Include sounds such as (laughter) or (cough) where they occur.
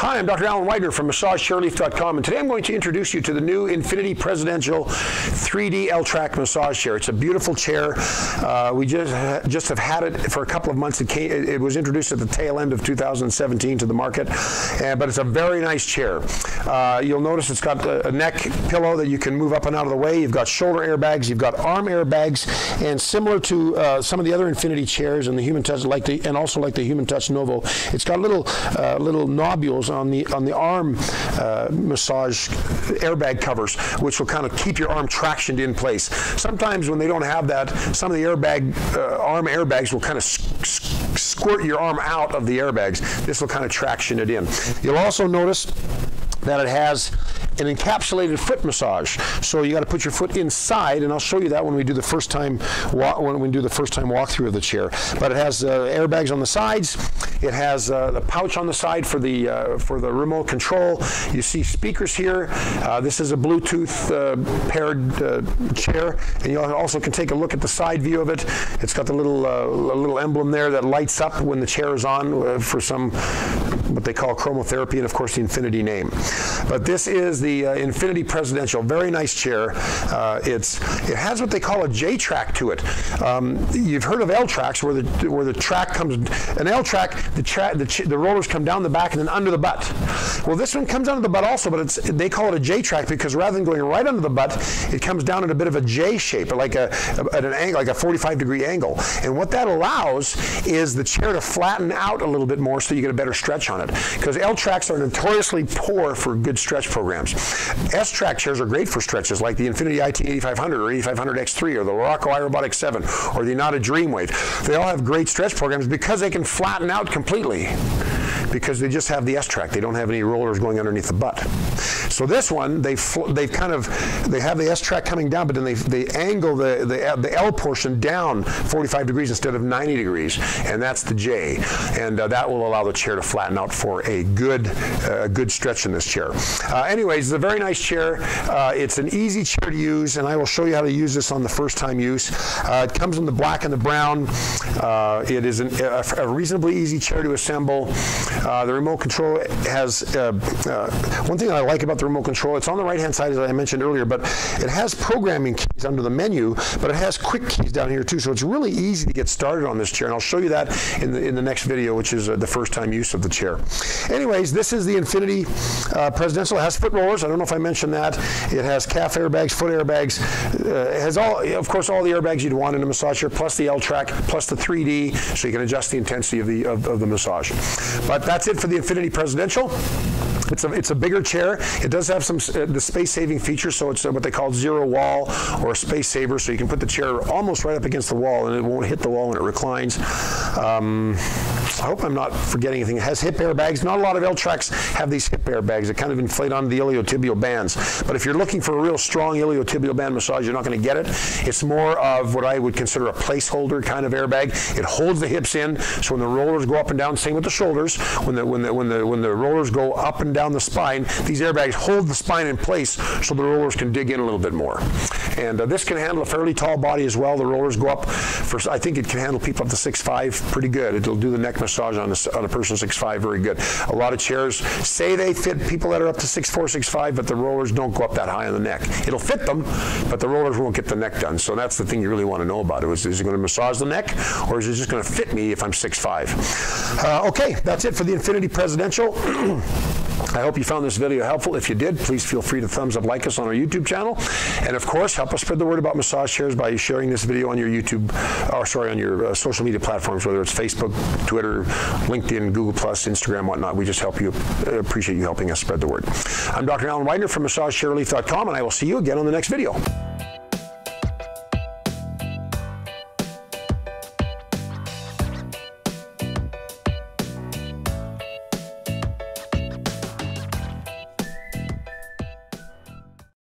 Hi, I'm Dr. Alan Weidner from MassageChairRelief.com, and today I'm going to introduce you to the new Infinity Presidential 3D L-Track massage chair. It's a beautiful chair. Uh, we just just have had it for a couple of months. It, came, it, was introduced at the tail end of 2017 to the market, uh, but it's a very nice chair. Uh, you'll notice it's got a, a, neck pillow that you can move up and out of the way. You've got shoulder airbags, you've got arm airbags, and similar to uh, some of the other Infinity chairs and the Human Touch, like the and also like the Human Touch Novo, it's got little uh, little on the on the arm uh, massage airbag covers, which will kind of keep your arm tractioned in place. Sometimes when they don't have that, some of the airbag uh, arm airbags will kind of squirt your arm out of the airbags. This will kind of traction it in. You'll also notice that it has an encapsulated foot massage. So you got to put your foot inside, and I'll show you that when we do the first time when we do the first time walkthrough of the chair. But it has uh, airbags on the sides. It has uh, the pouch on the side for the uh, for the remote control. You see speakers here. Uh, this is a Bluetooth uh, paired uh, chair, and you also can take a look at the side view of it. It's got the little little emblem there that lights up when the chair is on for some what they call chromotherapy, and of course the Infinity name. But this is the uh, Infinity Presidential, very nice chair. Uh, it's it has what they call a J track to it. Um, you've heard of L tracks where the where the track comes an L track the tra the, the rollers come down the back and then under the butt. Well, this one comes under the butt also, but it's they call it a J track because rather than going right under the butt, it comes down in a bit of a J shape, like a at an angle, like a 45 degree angle. And what that allows is the chair to flatten out a little bit more so you get a better stretch on it. Because L tracks are notoriously poor for good stretch programs. S track chairs are great for stretches like the Infinity IT 8500 or 8500 X3 or the Luraco iRobotic 7 or the Inada Dreamwave. They all have great stretch programs because they can flatten out completely because they just have the S track. They don't have any rollers going underneath the butt. So this one, they they've kind of they have the S track coming down, but then they they angle the the, the L portion down 45 degrees instead of 90 degrees, and that's the J, and uh, that will allow the chair to flatten out for a good uh, good stretch in this chair. Uh, anyways, it's a very nice chair. Uh, it's an easy chair to use, and I will show you how to use this on the first time use. Uh, it comes in the black and the brown. Uh, it is an, a, a, reasonably easy chair to assemble. Uh, the remote control has, uh, uh, one thing I like about the remote control, it's on the right-hand side, as I mentioned earlier, but it has programming keys under the menu, but it has quick keys down here too, so it's really easy to get started on this chair, and I'll show you that in the, in the next video, which is uh, the first time use of the chair. Anyways, this is the Infinity uh, Presidential. It has foot rollers. I don't know if I mentioned that. It has calf airbags, foot airbags. Uh, it has all, of course, all the airbags you'd want in a massage chair, plus the L-track, plus the 3D, so you can adjust the intensity of the, of, of the massage. But that's it for the Infinity Presidential. It's a, it's a bigger chair. It does have some uh, the space-saving feature, so it's uh, what they call zero wall or space saver, so you can put the chair almost right up against the wall and it won't hit the wall when it reclines. Um, I hope I'm not forgetting anything. It has hip airbags. Not a lot of L-Tracks have these hip airbags that kind of inflate onto the iliotibial bands. But if you're looking for a real strong iliotibial band massage, you're not going to get it. It's more of what I would consider a placeholder kind of airbag. It holds the hips in, so when the rollers go up and down, same with the shoulders. When the when the when the when the rollers go up and down the spine, these airbags hold the spine in place so the rollers can dig in a little bit more. And uh, this can handle a fairly tall body as well. The rollers go up for I think it can handle people up to 6'5", pretty good. It'll do the neck massage on a, on a person 6'5", very good. A lot of chairs say they fit people that are up to 6'4", 6'5", but the rollers don't go up that high on the neck. It'll fit them, but the rollers won't get the neck done. So that's the thing you really want to know about it. Is, is it going to massage the neck, or is it just going to fit me if I'm 6'5"? Uh, okay, that's it for the Infinity Presidential. (clears throat) I hope you found this video helpful. If you did, please feel free to thumbs up, like us on our YouTube channel. And of course, help us spread the word about massage chairs by sharing this video on your YouTube, or sorry, on your uh, social media platforms, whether it's Facebook, Twitter, LinkedIn, Google+, Instagram, whatnot. We just help you, uh, appreciate you helping us spread the word. I'm Dr. Alan Weidner from MassageChairRelief.com, and I will see you again on the next video.